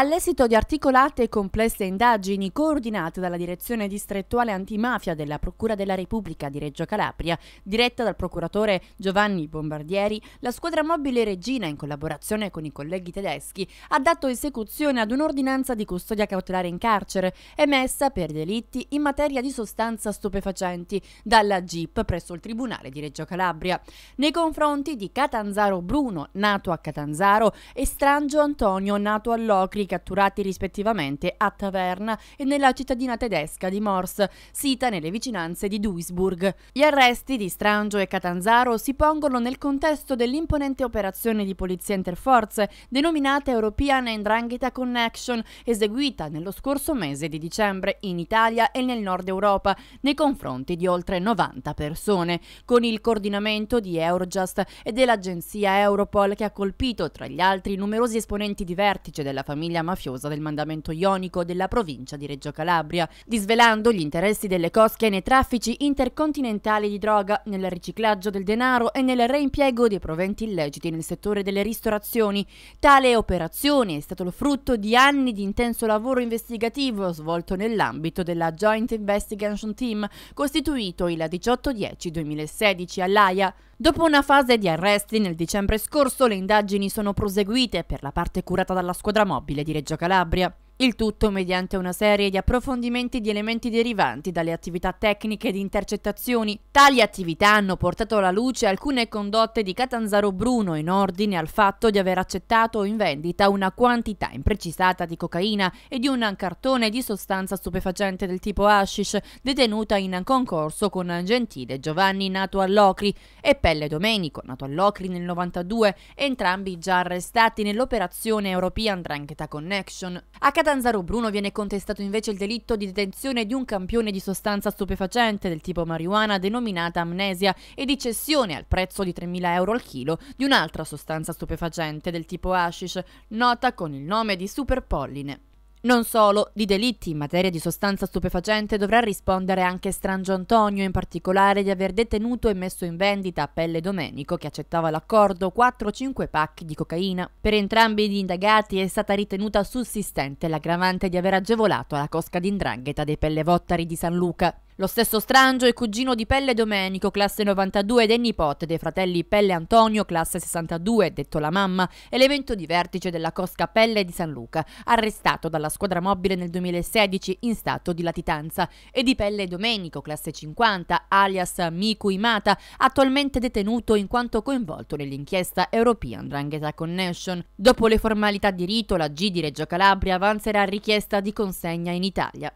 All'esito di articolate e complesse indagini coordinate dalla Direzione Distrettuale Antimafia della Procura della Repubblica di Reggio Calabria, diretta dal procuratore Giovanni Bombardieri, la squadra mobile Regina, in collaborazione con i colleghi tedeschi, ha dato esecuzione ad un'ordinanza di custodia cautelare in carcere emessa per delitti in materia di sostanza stupefacenti dalla GIP presso il Tribunale di Reggio Calabria, nei confronti di Catanzaro Bruno, nato a Catanzaro, e Strangio Antonio, nato a Locri, catturati rispettivamente a Taverna e nella cittadina tedesca di Mors, sita nelle vicinanze di Duisburg. Gli arresti di Strangio e Catanzaro si pongono nel contesto dell'imponente operazione di polizia interforze denominata European Ndrangheta Connection, eseguita nello scorso mese di dicembre in Italia e nel nord Europa nei confronti di oltre 90 persone, con il coordinamento di Eurojust e dell'agenzia Europol che ha colpito tra gli altri numerosi esponenti di vertice della famiglia famiglia mafiosa del mandamento ionico della provincia di Reggio Calabria, disvelando gli interessi delle cosche nei traffici intercontinentali di droga, nel riciclaggio del denaro e nel reimpiego dei proventi illeciti nel settore delle ristorazioni. Tale operazione è stato il frutto di anni di intenso lavoro investigativo svolto nell'ambito della Joint Investigation Team, costituito il 18-10-2016 all'AIA. Dopo una fase di arresti nel dicembre scorso, le indagini sono proseguite per la parte curata dalla squadra mobile di Reggio Calabria. Il tutto mediante una serie di approfondimenti di elementi derivanti dalle attività tecniche di intercettazioni. Tali attività hanno portato alla luce alcune condotte di Catanzaro Bruno in ordine al fatto di aver accettato in vendita una quantità imprecisata di cocaina e di un cartone di sostanza stupefacente del tipo hashish detenuta in concorso con Gentile Giovanni nato a Locri e Pelle Domenico nato a Locri nel 92, entrambi già arrestati nell'operazione European Drangheta Connection. A Catanzaro Bruno viene contestato invece il delitto di detenzione di un campione di sostanza stupefacente del tipo marijuana denominata amnesia e di cessione al prezzo di 3.000 euro al chilo di un'altra sostanza stupefacente del tipo hashish, nota con il nome di superpolline. Non solo, di delitti in materia di sostanza stupefacente dovrà rispondere anche Strangio Antonio, in particolare di aver detenuto e messo in vendita a Pelle Domenico, che accettava l'accordo, 4-5 pacchi di cocaina. Per entrambi gli indagati è stata ritenuta sussistente l'aggravante di aver agevolato la cosca d'indrangheta dei Pelle Vottari di San Luca. Lo stesso Strangio è cugino di Pelle Domenico, classe 92, ed è nipote dei fratelli Pelle Antonio, classe 62, detto la mamma, elemento di vertice della cosca Pelle di San Luca, arrestato dalla squadra mobile nel 2016 in stato di latitanza, e di Pelle Domenico, classe 50, alias Miku Imata, attualmente detenuto in quanto coinvolto nell'inchiesta European Drangheta Connection. Dopo le formalità di rito, la G di Reggio Calabria avanzerà richiesta di consegna in Italia.